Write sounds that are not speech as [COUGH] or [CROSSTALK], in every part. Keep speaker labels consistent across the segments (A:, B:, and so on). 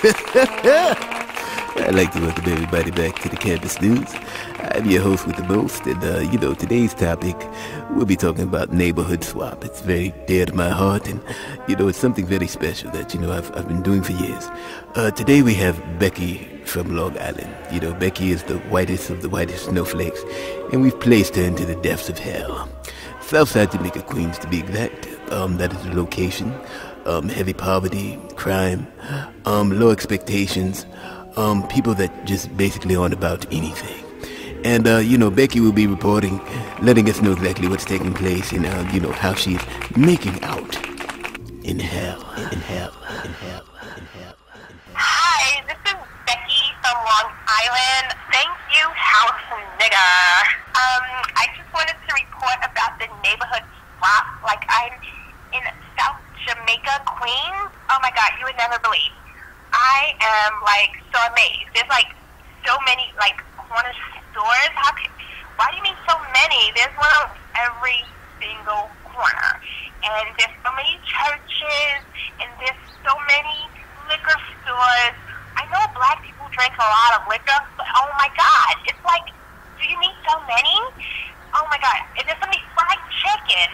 A: [LAUGHS] I'd like to welcome everybody back to the Campus News. I'm your host with the most, and uh, you know, today's topic, we'll be talking about neighborhood swap. It's very dear to my heart, and you know, it's something very special that, you know, I've, I've been doing for years. Uh, today we have Becky from Long Island. You know, Becky is the whitest of the whitest snowflakes, and we've placed her into the depths of hell. Southside Jamaica, Queens to be exact. Um, that is the location. Um, heavy poverty, crime, um, low expectations, um, people that just basically aren't about anything. And, uh, you know, Becky will be reporting, letting us know exactly what's taking place and, uh, you know, how she's making out in hell, in hell, in hell, in hell.
B: Hi, this is Becky from Long Island. Thank you, house nigga. Um, I just wanted to report about the swap. Like I'm in South Jamaica, Queens. Oh my God, you would never believe. I am like so amazed. There's like so many like corner stores. How could, why do you mean so many? There's one on every single corner. And there's so many churches and there's so many liquor stores. I know black people drink a lot of liquor, but oh my god, it's like, do you need so many? Oh my god, and there's so many fried chicken.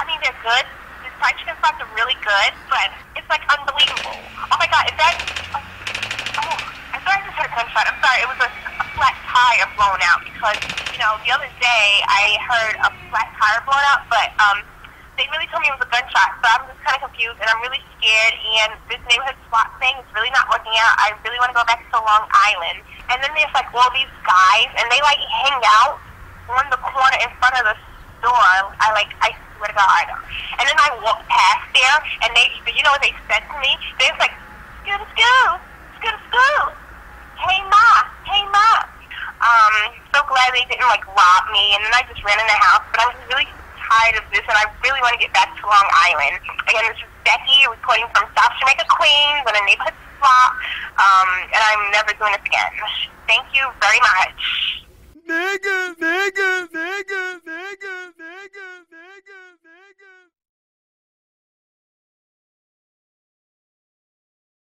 B: I mean, they're good. The fried chicken spots are really good, but it's like unbelievable. Oh my god, is that? Oh, I thought I just heard a gunshot. I'm sorry, it was a, a flat tire blown out because you know the other day I heard a flat tire blown out, but um they really told me it was a gunshot, so I'm just kind of confused and I'm really scared. And this neighborhood swap thing is really not working out. I really want to go back to Long Island. And then there's like all these guys, and they like hang out on the corner in front of the store. I like, I swear to God. And then I walk past there, and they, you know what they said to me? They was like, "Scoot, scoot, scoot, scoot. Hey ma, hey ma." Um, so glad they didn't like rob me, and then I just ran in the house. But I'm really tired of this, and I really want to get back to Long Island. Again, this is Becky reporting from South Jamaica, Queens, on a neighborhood swap, um, and I'm never doing this again. Thank you very much.
A: Nigga,